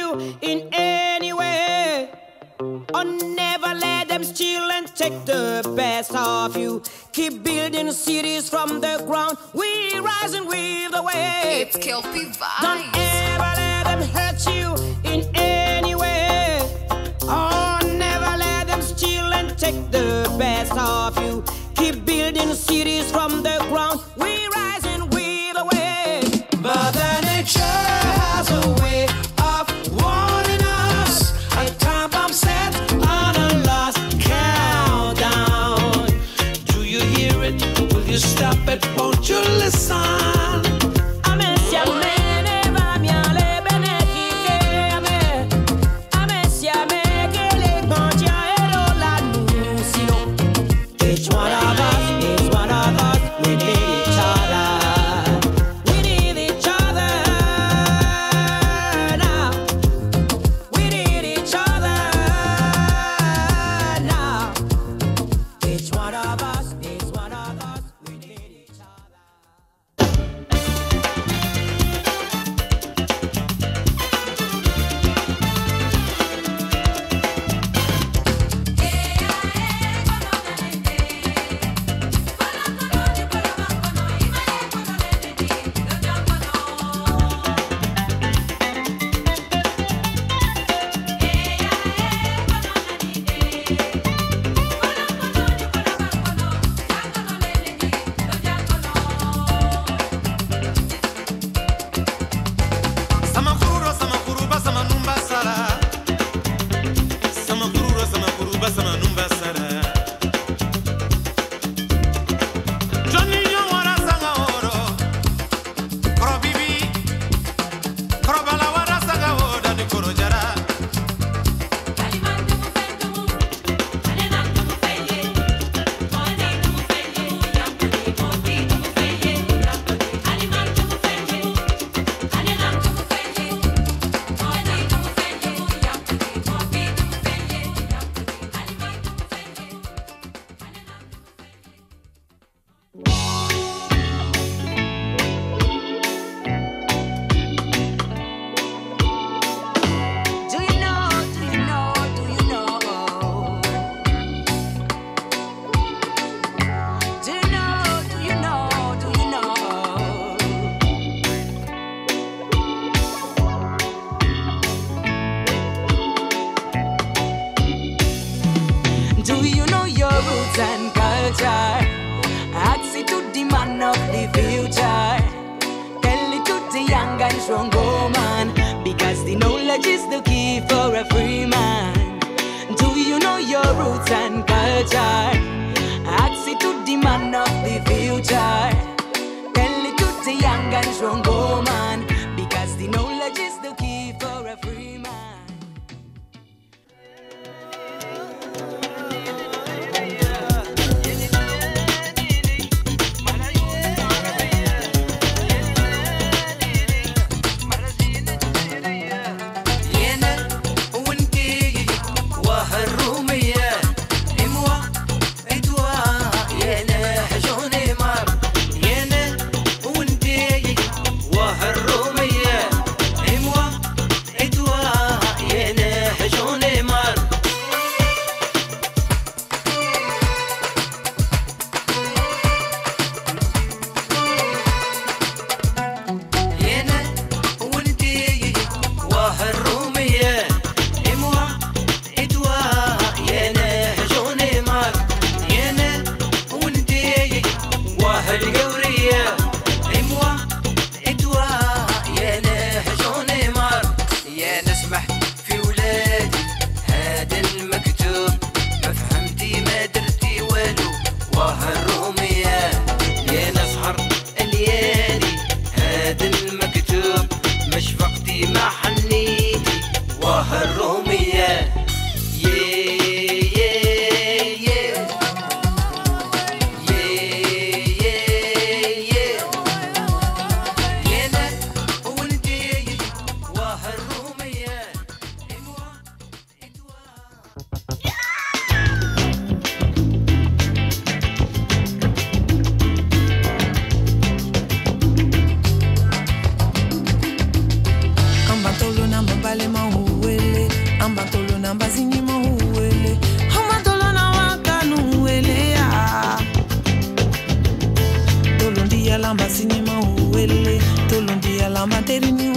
you in any way. Or never let them steal and take the best of you. Keep building cities from the ground. We rising with the wave. It's Kelpie Don't ever let them hurt you in any way. Oh, never let them steal and take the best of you. Keep building cities from the ground. We it? Won't you listen? And culture? Ask it to the man of the future. Tell it to the young and strong woman because the knowledge is the key for a free man. Do you know your roots and culture? Ask it to the man of the future. Tell it to the young and strong woman mbale mahuwele ambatolo na mahuwele na tolondi yala mbasingi mahuwele yala materini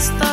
stop.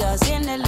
Don't see nothing right.